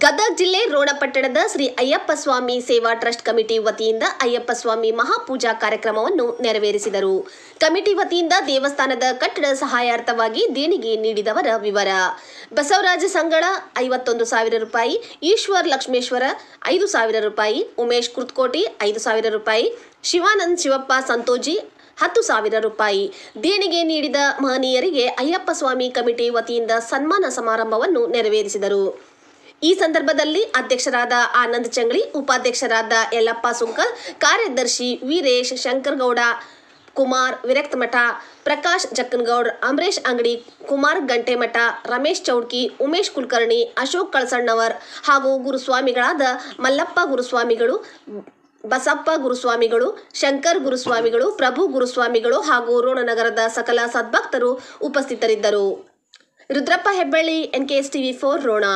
ಗದಗ ಜಿಲ್ಲೆ ರೋಣಪಟ್ಟಣದ ಶ್ರೀ ಅಯ್ಯಪ್ಪ ಸ್ವಾಮಿ ಸೇವಾ trust committee ವತಿಯಿಂದ ಅಯ್ಯಪ್ಪ ಸ್ವಾಮಿ ಮಹಾಪೂಜಾ ಕಾರ್ಯಕ್ರಮವನ್ನು ನೆರವೇರಿಸಿದರು. ಕಮಿಟಿ ವತಿಯಿಂದ ದೇವಸ್ಥಾನದ ಕಟ್ಟಡ ಸಹಾಯಾರ್ಥವಾಗಿ ದೇಣಿಗೆ ನೀಡಿದವರ ವಿವರ. ಬಸವರಾಜ ಸಂಗಳ ಐವತ್ತೊಂದು ಸಾವಿರ ರೂಪಾಯಿ, ಈಶ್ವರ್ ಲಕ್ಷ್ಮೇಶ್ವರ ಐದು ಸಾವಿರ ರೂಪಾಯಿ, ಉಮೇಶ್ ಕುರ್ತಕೋಟಿ ಐದು ಸಾವಿರ ರೂಪಾಯಿ, ಶಿವಾನಂದ್ ಶಿವಪ್ಪ ಸಂತೋಜಿ ಹತ್ತು ಸಾವಿರ ರೂಪಾಯಿ. ದೇಣಿಗೆ ನೀಡಿದ ಮಹನೀಯರಿಗೆ ಅಯ್ಯಪ್ಪ ಸ್ವಾಮಿ ಕಮಿಟಿ ವತಿಯಿಂದ ಸನ್ಮಾನ ಸಮಾರಂಭವನ್ನು ನೆರವೇರಿಸಿದರು. ಈ ಸಂದರ್ಭದಲ್ಲಿ ಅಧ್ಯಕ್ಷರಾದ ಆನಂದ್ ಚಂಗ್ಳಿ ಉಪಾಧ್ಯಕ್ಷರಾದ ಯಲ್ಲಪ್ಪ ಸುಂಕಲ್ ಕಾರ್ಯದರ್ಶಿ ವೀರೇಶ್ ಶಂಕರಗೌಡ, ಕುಮಾರ್ ವಿರಕ್ತಮಠ, ಪ್ರಕಾಶ್ ಜಕ್ಕನಗೌಡ್, ಅಮರೇಶ್ ಅಂಗಡಿ, ಕುಮಾರ್ ಗಂಟೆಮಠ, ರಮೇಶ್ ಚೌಡ್ಕಿ, ಉಮೇಶ್ ಕುಲಕರ್ಣಿ, ಅಶೋಕ್ ಕಳಸಣ್ಣವರ್ ಹಾಗೂ ಗುರುಸ್ವಾಮಿಗಳಾದ ಮಲ್ಲಪ್ಪ ಗುರುಸ್ವಾಮಿಗಳು, ಬಸಪ್ಪ ಗುರುಸ್ವಾಮಿಗಳು, ಶಂಕರ್ ಗುರುಸ್ವಾಮಿಗಳು, ಪ್ರಭು ಗುರುಸ್ವಾಮಿಗಳು ಹಾಗೂ ರೋಣನಗರದ ಸಕಲ ಸದ್ಭಕ್ತರು ಉಪಸ್ಥಿತರಿದ್ದರು. Rudrappa Hebballi, NKS TV four, Rona.